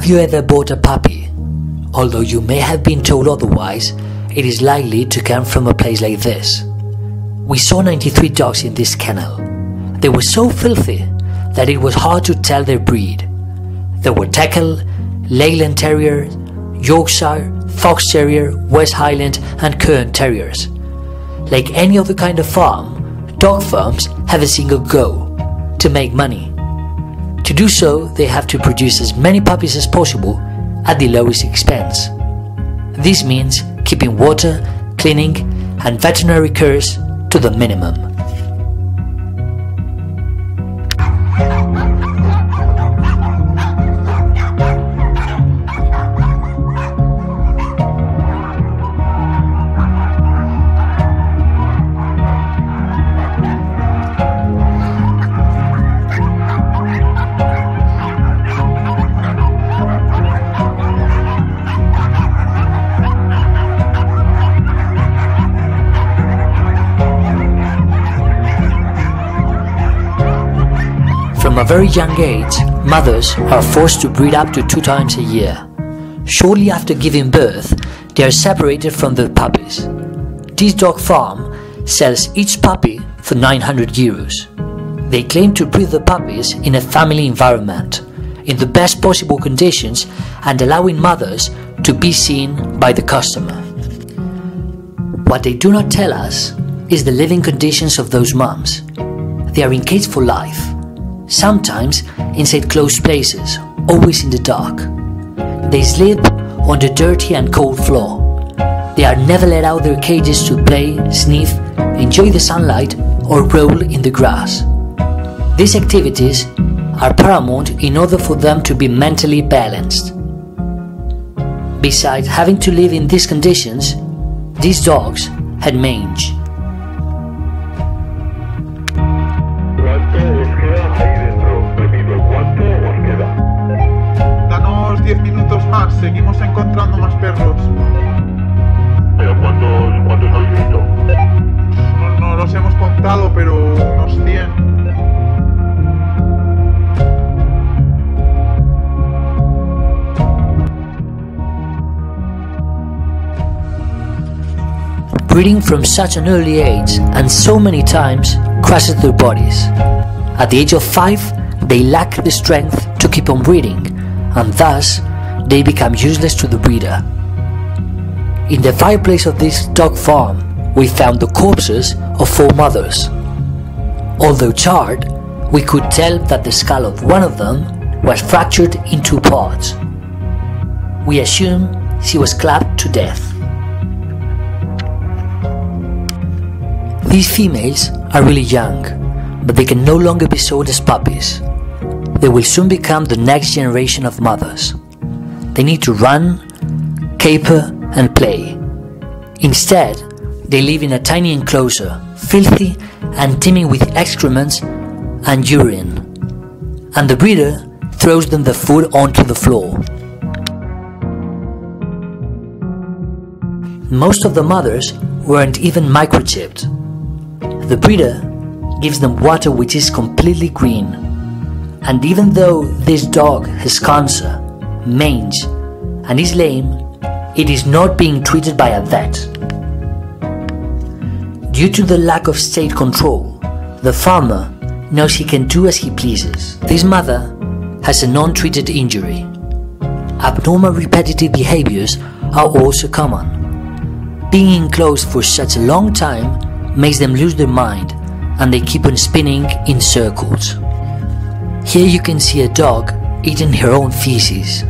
Have you ever bought a puppy? Although you may have been told otherwise, it is likely to come from a place like this. We saw 93 dogs in this kennel. They were so filthy that it was hard to tell their breed. There were Teckel, Leyland Terrier, Yorkshire, Fox Terrier, West Highland, and Cairn Terriers. Like any other kind of farm, dog farms have a single goal to make money. To do so, they have to produce as many puppies as possible at the lowest expense. This means keeping water, cleaning, and veterinary cares to the minimum. A very young age, mothers are forced to breed up to two times a year. Shortly after giving birth, they are separated from the puppies. This dog farm sells each puppy for 900 euros. They claim to breed the puppies in a family environment, in the best possible conditions, and allowing mothers to be seen by the customer. What they do not tell us is the living conditions of those moms. They are encaged for life sometimes inside closed places, always in the dark. They sleep on the dirty and cold floor. They are never let out their cages to play, sniff, enjoy the sunlight, or roll in the grass. These activities are paramount in order for them to be mentally balanced. Besides having to live in these conditions, these dogs had mange. Minutos más, seguimos encontrando más perros. ¿Pero cuántos, cuántos habéis visto? No, no los hemos contado, pero unos 100. Breeding from such an early age and so many times crushes their bodies. At the age of 5, they lack the strength to keep on breeding, and thus they become useless to the breeder. In the fireplace of this dog farm, we found the corpses of four mothers. Although charred, we could tell that the skull of one of them was fractured in two parts. We assume she was clapped to death. These females are really young, but they can no longer be sold as puppies. They will soon become the next generation of mothers. They need to run, caper, and play. Instead, they live in a tiny enclosure, filthy and teeming with excrements and urine. And the breeder throws them the food onto the floor. Most of the mothers weren't even microchipped. The breeder gives them water which is completely green. And even though this dog has cancer, mange, and is lame, it is not being treated by a vet. Due to the lack of state control, the farmer knows he can do as he pleases. This mother has a non treated injury. Abnormal repetitive behaviors are also common. Being enclosed for such a long time makes them lose their mind and they keep on spinning in circles. Here you can see a dog eating her own feces.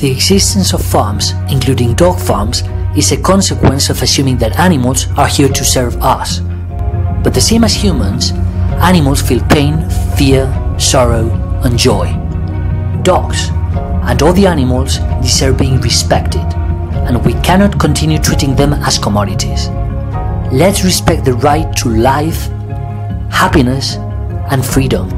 The existence of farms, including dog farms, is a consequence of assuming that animals are here to serve us. But the same as humans, animals feel pain, fear, sorrow, and joy. Dogs and all the animals deserve being respected, and we cannot continue treating them as commodities. Let's respect the right to life, happiness, and freedom.